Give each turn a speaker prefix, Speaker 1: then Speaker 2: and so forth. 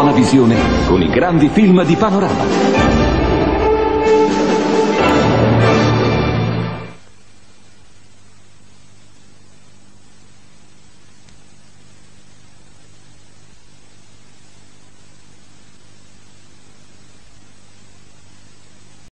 Speaker 1: buona visione con i grandi film di Panorama.